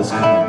is Coming.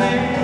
If